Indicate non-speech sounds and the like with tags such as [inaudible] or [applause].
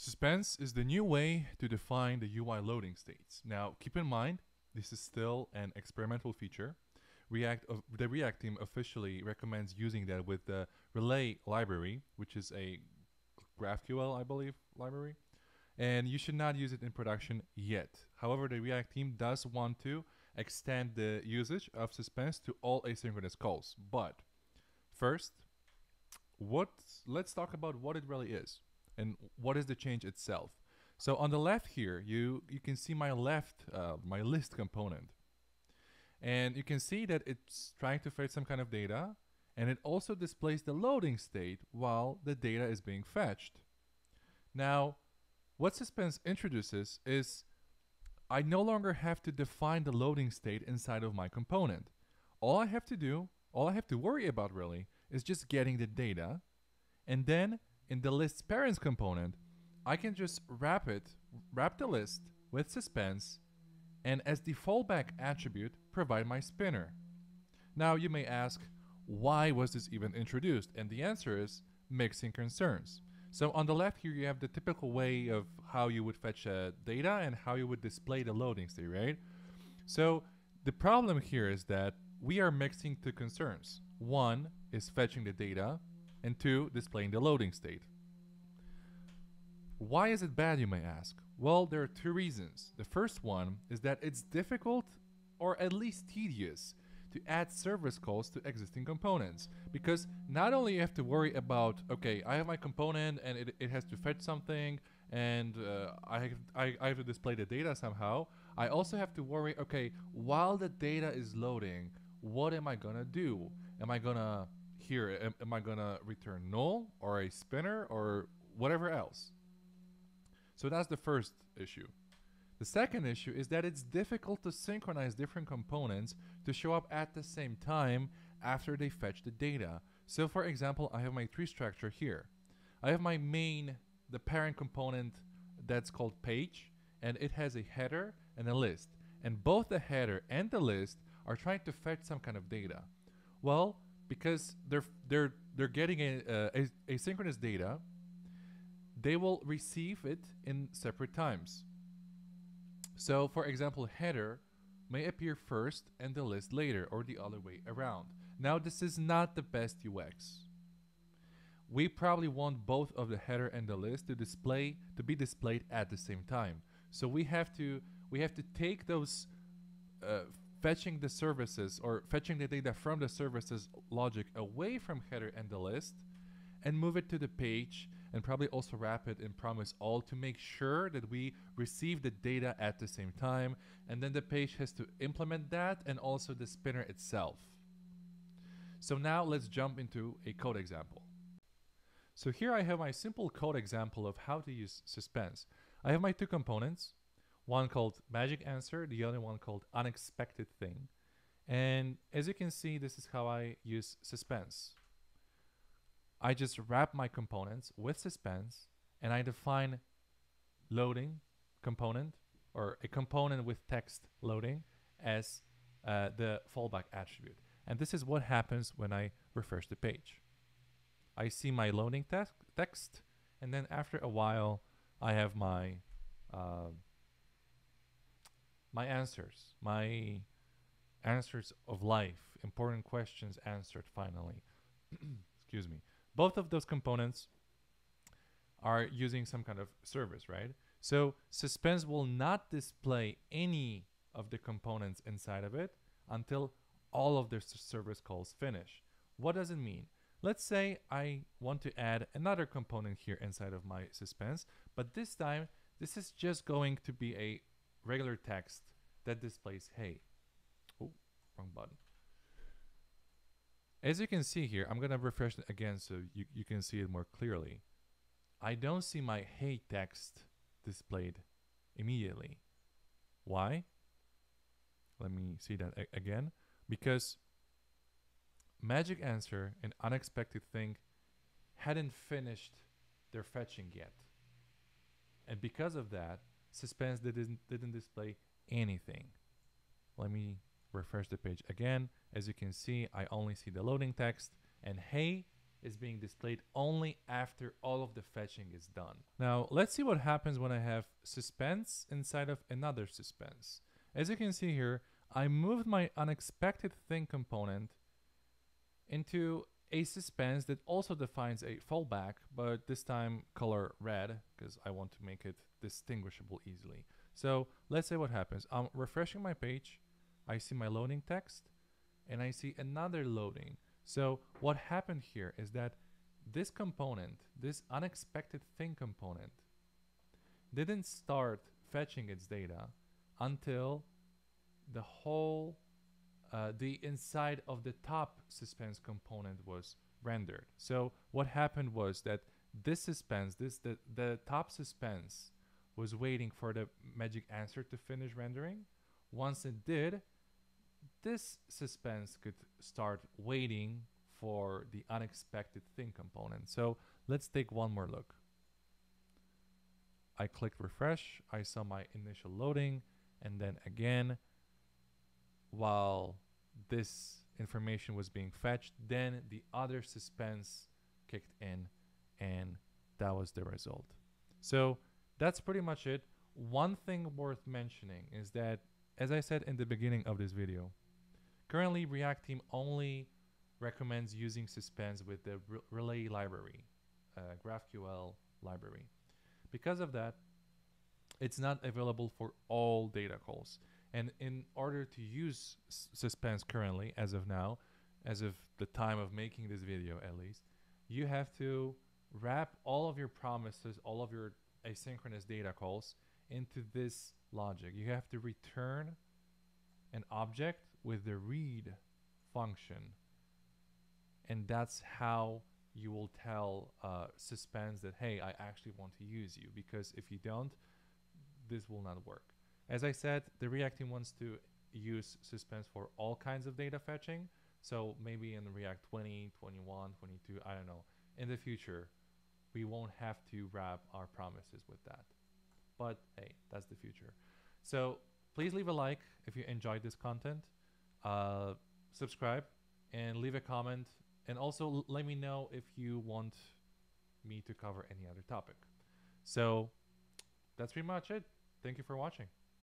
Suspense is the new way to define the UI loading states. Now, keep in mind, this is still an experimental feature. React, the React team officially recommends using that with the Relay library, which is a GraphQL, I believe, library. And you should not use it in production yet. However, the React team does want to extend the usage of Suspense to all asynchronous calls. But first, what let's talk about what it really is and what is the change itself. So on the left here, you you can see my left uh, my list component, and you can see that it's trying to fetch some kind of data, and it also displays the loading state while the data is being fetched. Now, what Suspense introduces is I no longer have to define the loading state inside of my component. All I have to do, all I have to worry about really, is just getting the data. And then in the list parents component, I can just wrap it, wrap the list with suspense, and as the fallback attribute, provide my spinner. Now you may ask, why was this even introduced? And the answer is mixing concerns. So on the left here, you have the typical way of how you would fetch uh, data and how you would display the loading state, right? So the problem here is that we are mixing two concerns. One is fetching the data, and two, displaying the loading state. Why is it bad, you may ask? Well, there are two reasons. The first one is that it's difficult or at least tedious to add service calls to existing components because not only you have to worry about okay i have my component and it, it has to fetch something and uh, I, have, I, I have to display the data somehow i also have to worry okay while the data is loading what am i gonna do am i gonna here am, am i gonna return null or a spinner or whatever else so that's the first issue the second issue is that it's difficult to synchronize different components to show up at the same time after they fetch the data. So for example, I have my tree structure here. I have my main, the parent component that's called page, and it has a header and a list. And both the header and the list are trying to fetch some kind of data. Well, because they're they're they're getting a, asynchronous data, they will receive it in separate times. So for example, header may appear first and the list later or the other way around. Now this is not the best UX. We probably want both of the header and the list to display to be displayed at the same time. So we have to we have to take those uh, fetching the services or fetching the data from the services logic away from header and the list and move it to the page and probably also wrap it in promise all to make sure that we receive the data at the same time. And then the page has to implement that and also the spinner itself. So now let's jump into a code example. So here I have my simple code example of how to use suspense. I have my two components, one called magic answer, the other one called unexpected thing. And as you can see, this is how I use suspense. I just wrap my components with suspense and I define loading component or a component with text loading as uh, the fallback attribute. And this is what happens when I refresh the page. I see my loading te text and then after a while I have my uh, my answers, my answers of life, important questions answered finally. [clears throat] Excuse me both of those components are using some kind of service, right? So suspense will not display any of the components inside of it until all of their service calls finish. What does it mean? Let's say I want to add another component here inside of my suspense, but this time this is just going to be a regular text that displays hey. Oh, wrong button. As you can see here, I'm going to refresh it again so you, you can see it more clearly. I don't see my hey text displayed immediately. Why? Let me see that again. Because magic answer and unexpected thing hadn't finished their fetching yet. And because of that, suspense didn't, didn't display anything. Let me refresh the page again. As you can see, I only see the loading text and hey is being displayed only after all of the fetching is done. Now, let's see what happens when I have suspense inside of another suspense. As you can see here, I moved my unexpected thing component into a suspense that also defines a fallback, but this time color red because I want to make it distinguishable easily. So let's say what happens. I'm refreshing my page. I see my loading text and I see another loading. So what happened here is that this component, this unexpected thing component, didn't start fetching its data until the whole uh, the inside of the top suspense component was rendered. So what happened was that this suspense, this the, the top suspense was waiting for the magic answer to finish rendering. Once it did, this suspense could start waiting for the unexpected thing component. So let's take one more look. I clicked refresh, I saw my initial loading, and then again, while this information was being fetched, then the other suspense kicked in, and that was the result. So that's pretty much it. One thing worth mentioning is that, as I said in the beginning of this video, currently React Team only recommends using suspense with the re relay library, uh, GraphQL library. Because of that, it's not available for all data calls. And in order to use suspense currently, as of now, as of the time of making this video at least, you have to wrap all of your promises, all of your asynchronous data calls into this logic. You have to return an object with the read function. And that's how you will tell uh, suspense that, hey, I actually want to use you. Because if you don't, this will not work. As I said, the React team wants to use Suspense for all kinds of data fetching. So maybe in React 20, 21, 22, I don't know. In the future, we won't have to wrap our promises with that. But hey, that's the future. So please leave a like if you enjoyed this content. Uh, subscribe and leave a comment. And also let me know if you want me to cover any other topic. So that's pretty much it. Thank you for watching.